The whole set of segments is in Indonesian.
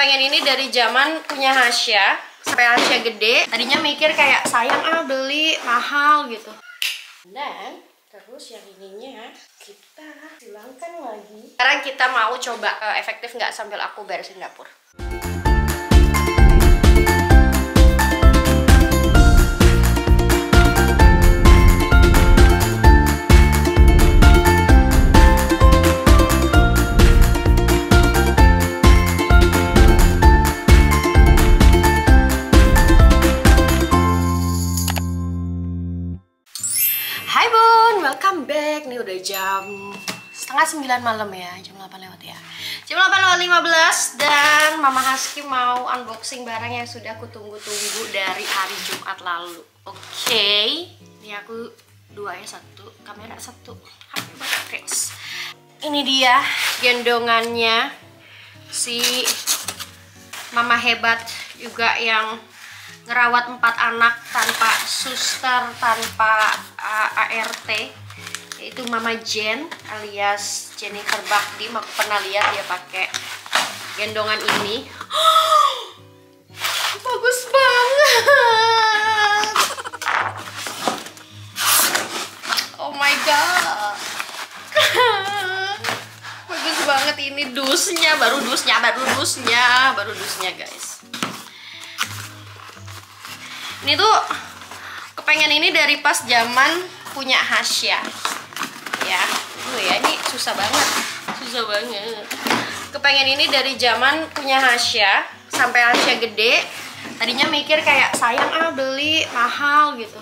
kepengen ini dari zaman punya Hasya sampai Hasya gede tadinya mikir kayak sayang ah beli mahal gitu. Dan terus yang ininya kita hilangkan lagi. Sekarang kita mau coba eh, efektif nggak sambil aku beresin dapur 9 malam ya jam 8 lewat ya. Jam 8 lewat 15 dan Mama Haski mau unboxing barang yang sudah aku tunggu-tunggu dari hari Jumat lalu. Oke okay. ini aku dua ya satu kamera satu. Ini dia gendongannya si mama hebat juga yang ngerawat empat anak tanpa suster tanpa eh, uh, ART yaitu Mama Jen alias Jennifer Bakdim aku pernah lihat dia pakai gendongan ini. Bagus banget. Oh my god. Bagus banget ini dusnya baru dusnya baru dusnya baru dusnya guys. Ini tuh kepengen ini dari pas zaman punya Hasya ya dulu ya ini susah banget. Susah banget. Kepengen ini dari zaman punya Hasya sampai Hasya gede tadinya mikir kayak sayang ah beli mahal gitu.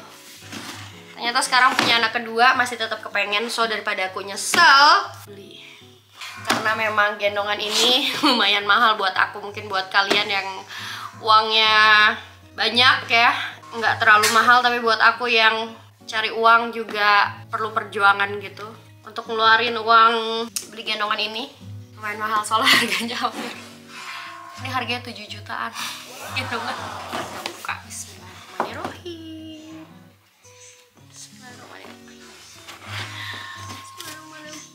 Ternyata sekarang punya anak kedua masih tetap kepengen so daripada aku nyesel beli. Karena memang gendongan ini lumayan mahal buat aku mungkin buat kalian yang uangnya banyak ya. Nggak terlalu mahal tapi buat aku yang cari uang juga perlu perjuangan gitu untuk ngeluarin uang beli gendongan ini lumayan mahal soalnya harganya. Hampir ini harganya 7 jutaan. Gendongan kita buka Bismillahirrahmanirrahim.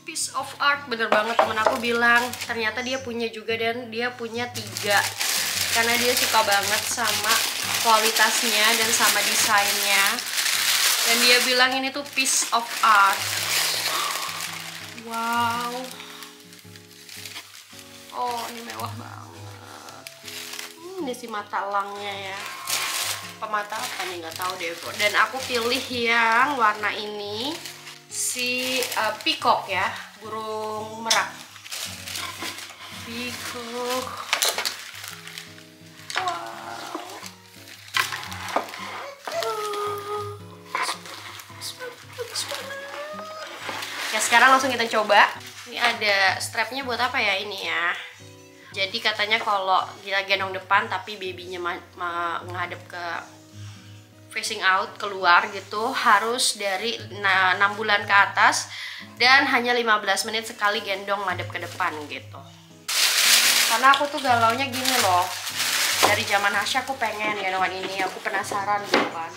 Piece of art bener banget. Temen aku bilang ternyata dia punya juga dan dia punya tiga. Karena dia suka banget sama kualitasnya dan sama desainnya. Dan dia bilang ini tuh piece of art mewah banget hmm, ini si mata langnya ya. Pemata apa nih? Nggak tahu deh dan aku pilih yang warna ini si uh, peacock ya. Burung merak. Peacock. Ya sekarang langsung kita coba. Ini ada strapnya buat apa ya ini ya? Jadi katanya kalau kita gendong depan tapi babynya menghadap ke facing out keluar gitu harus dari 6 bulan ke atas dan hanya 15 menit sekali gendong madep ke depan gitu. Karena aku tuh galaunya gini loh. Dari zaman Hasya aku pengen gendongan ini, aku penasaran gitu kan.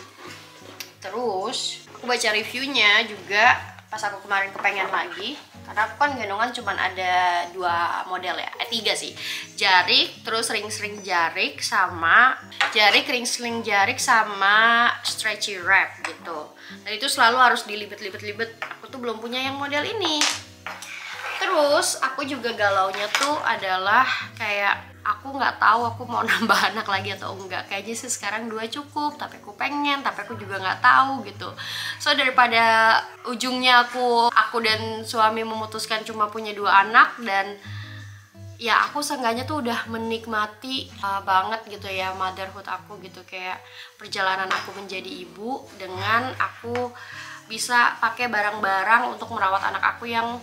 Terus aku baca reviewnya juga pas aku kemarin kepengen lagi karena aku kan gendongan cuma ada dua model ya eh tiga sih. Jarik terus ring-ring jarik sama jarik ring-ring jarik sama stretchy wrap gitu. Dan itu selalu harus dilibet-libet-libet aku tuh belum punya yang model ini terus aku juga galaunya tuh adalah kayak aku nggak tahu aku mau nambah anak lagi atau enggak. Kayaknya sih sekarang dua cukup tapi aku pengen tapi aku juga nggak tahu gitu. So daripada ujungnya aku aku dan suami memutuskan cuma punya dua anak dan ya aku seenggaknya tuh udah menikmati uh, banget gitu ya motherhood aku gitu. Kayak perjalanan aku menjadi ibu dengan aku bisa pakai barang-barang untuk merawat anak aku yang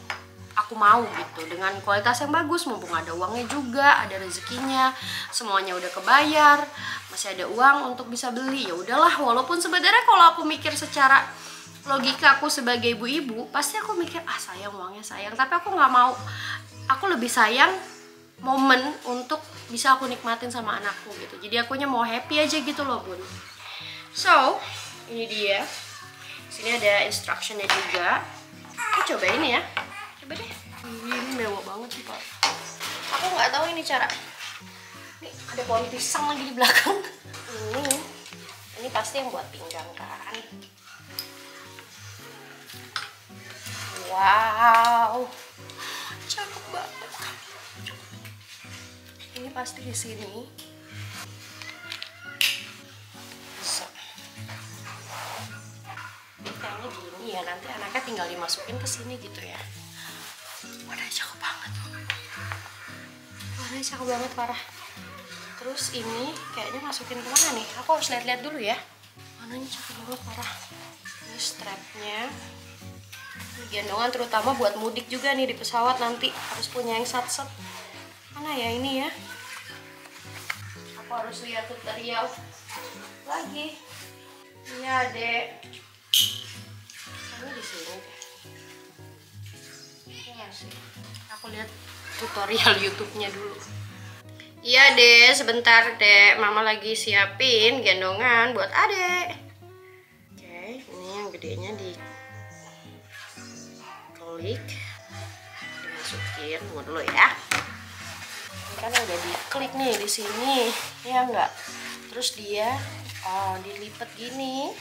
aku mau gitu. Dengan kualitas yang bagus mumpung ada uangnya juga ada rezekinya semuanya udah kebayar masih ada uang untuk bisa beli ya udahlah. Walaupun sebenarnya kalau aku mikir secara logika aku sebagai ibu-ibu pasti aku mikir ah sayang uangnya sayang. Tapi aku nggak mau. Aku lebih sayang momen untuk bisa aku nikmatin sama anakku gitu. Jadi akunya mau happy aja gitu loh bun. So ini dia. Sini ada instructionnya juga. Aku coba ini ya coba deh. Ini mewah banget sih pak. Aku nggak tahu ini cara. Ada pohon pisang lagi di belakang. Ini. Ini pasti yang buat pinggang kan? Wow. Cakep banget. Ini pasti di sini. Kayaknya gini ya nanti anaknya tinggal dimasukin ke sini gitu ya warnanya cakep banget parah. Terus ini kayaknya masukin ke mana nih? Aku harus lihat-lihat dulu ya. Warnanya cakep banget parah. Ini strapnya. Ini gendongan terutama buat mudik juga nih di pesawat nanti. Harus punya yang sat-sat mana ya ini ya? Aku harus lihat tutorial lagi. Iya dek. Ini di sini. Deh Iya sih. Aku lihat tutorial YouTube-nya dulu. Iya deh, sebentar deh. Mama lagi siapin gendongan buat adek. Oke, ini yang gedenya di klik, dimasukin. Tunggu dulu ya. Ini kan udah diklik nih di sini, ya enggak? Terus dia oh, dilipat gini.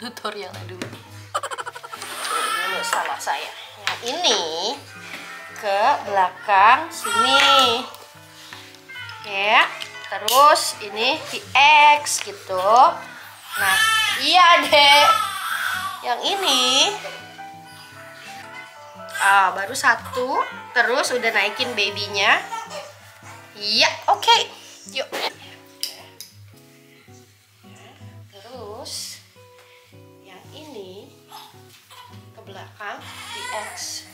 Tutorialnya dulu. Ini salah saya. Yang ini ke belakang sini. Ya, terus ini di X gitu. Nah, iya deh. Yang ini ah, baru satu, terus udah naikin babynya. Iya, oke. Yuk. Belakang di X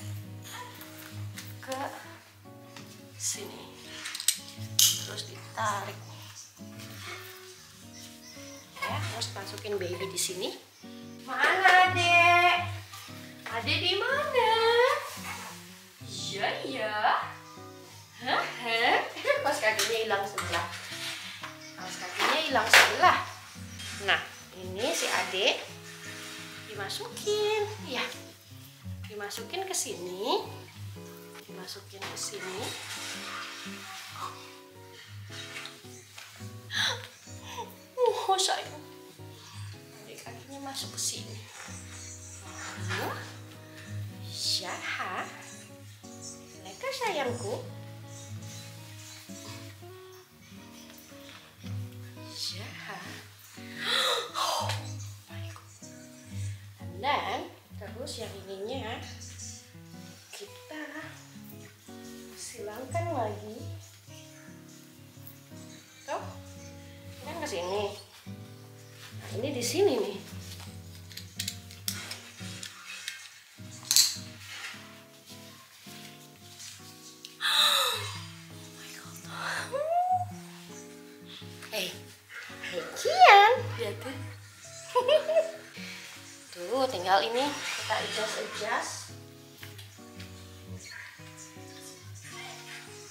ke sini. Terus ditarik. Ya, terus masukin baby di sini. Mana, Dek? Ada di mana? Iya, iya. Hah? Kaos kakinya hilang sebelah. Kaos kakinya hilang sebelah. Nah, ini si adik dimasukin, ya, dimasukin ke sini, dimasukin ke sini. Uh, sayang, adik kakinya masuk ke sini. Ya, lekas sayangku. Ini kita adjust adjust.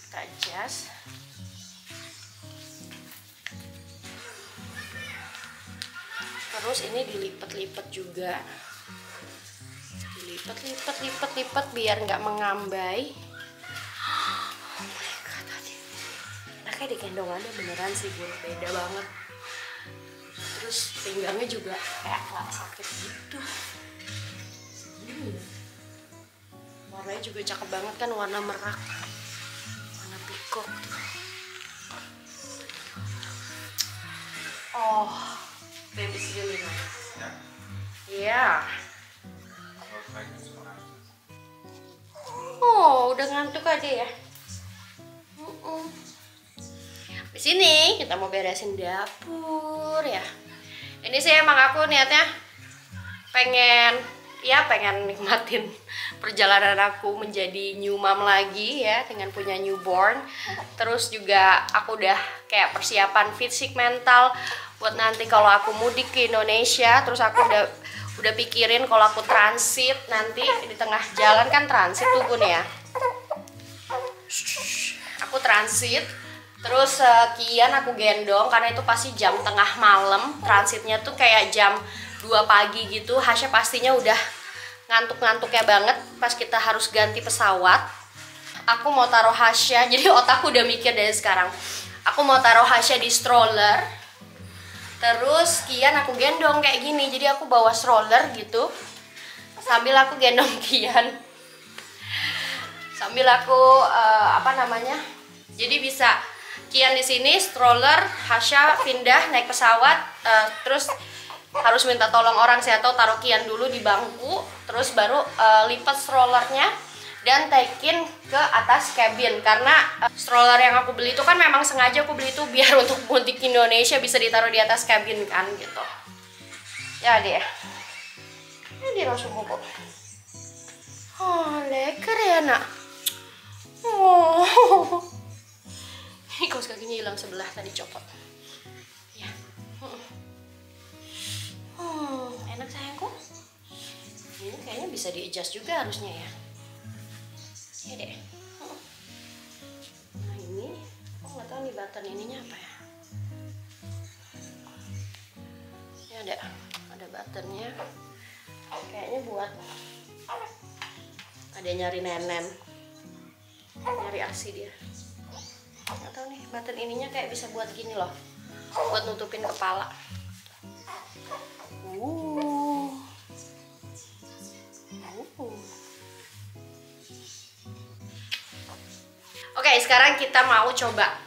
Kita adjust. Terus ini dilipat-lipat juga. Dilipat, lipat, lipat, lipat biar nggak mengambai. Oh my god, tadi. Di gendongannya beneran sih, gue beda banget terus pinggangnya juga kayak nggak sakit gitu warnanya juga cakep banget kan warna merak. Warna pikok oh baby's really nice iya. Oh udah ngantuk aja ya? Di sini kita mau beresin dapur ya. Ini sih emang aku niatnya pengen ya pengen nikmatin perjalanan aku menjadi new mom lagi ya dengan punya newborn. Terus juga aku udah kayak persiapan fisik mental buat nanti kalau aku mudik ke Indonesia terus aku udah udah pikirin kalau aku transit nanti di tengah jalan. Kan transit tuh bun ya? Aku transit. Terus uh, Kian aku gendong karena itu pasti jam tengah malam. Transitnya tuh kayak jam 2 pagi gitu Hasya pastinya udah ngantuk-ngantuknya banget pas kita harus ganti pesawat. Aku mau taruh Hasya jadi otakku udah mikir dari sekarang. Aku mau taruh Hasya di stroller. Terus Kian aku gendong kayak gini jadi aku bawa stroller gitu. Sambil aku gendong Kian. Sambil aku uh, apa namanya? Jadi bisa Kian di sini stroller, Hasya pindah naik pesawat, uh, terus harus minta tolong orang saya tahu taruh Kian dulu di bangku, terus baru uh, lipat strollernya dan taikin ke atas cabin karena uh, stroller yang aku beli itu kan memang sengaja aku beli itu biar untuk mudik Indonesia bisa ditaruh di atas cabin kan gitu. Ya deh. Ini langsung kok. Oh, leker ya nak. Oh. ini kaos kakinya hilang sebelah tadi copot bisa di adjust juga harusnya ya. Ya deh. Nah ini aku nggak tahu nih button ininya apa ya? Ini ada ada buttonnya. Kayaknya buat ada nyari nenen nyari asi dia. Nggak tahu nih button ininya kayak bisa buat gini loh. Buat nutupin kepala Oke, sekarang kita mau coba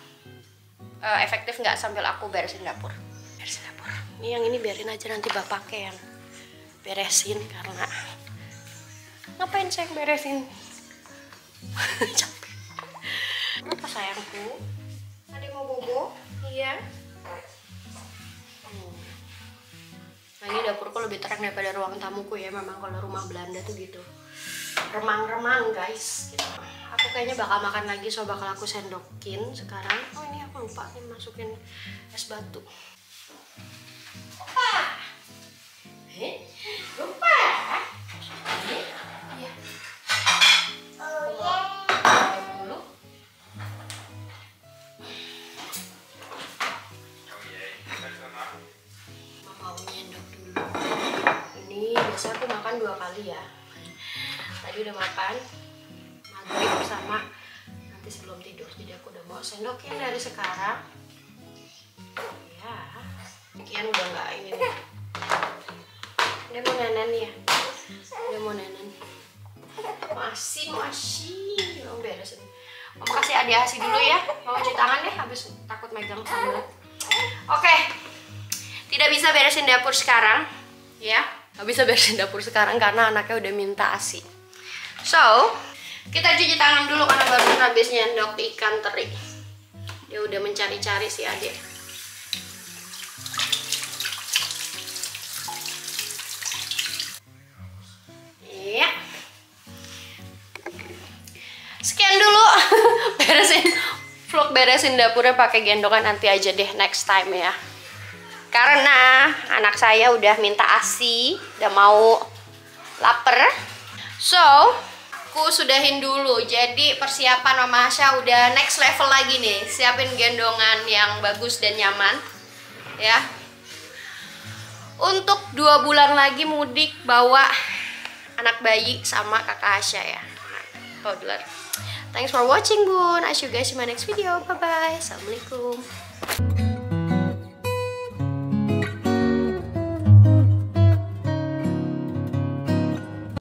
uh, efektif nggak sambil aku beresin dapur. Beresin dapur. Ini yang ini biarin aja nanti bapaknya yang beresin karena ngapain saya yang beresin? Apa sayangku? Ada mau bobo? Iya. Nah ini dapurku lebih terang daripada ruang tamuku ya. Memang kalau rumah Belanda tuh gitu. Remang-remang guys. Gitu. Aku kayaknya bakal makan lagi so bakal aku sendokin sekarang. Oh ini aku lupa nih masukin es batu. Lupa. Eh? Lupa. Nih dia mau nenen ya? Dia mau nenen masih masih. Mau beresin mau kasih adi asi dulu ya. Mau cuci tangan deh habis takut megang sambal oke. Tidak bisa beresin dapur sekarang. Ya. Nggak bisa beresin dapur sekarang karena anaknya udah minta asi. So kita cuci tangan dulu karena baru habis nyendok ikan teri. Dia udah mencari-cari si adik beresin dapurnya pakai gendongan nanti aja deh next time ya. Karena anak saya udah minta asi udah mau lapar. So aku sudahin dulu. Jadi persiapan Mama Asya udah next level lagi nih. Siapin gendongan yang bagus dan nyaman ya. Untuk dua bulan lagi mudik bawa anak bayi sama kakak Asya ya. Toddler thanks for watching bun. I see you guys in my next video. Bye bye assalamualaikum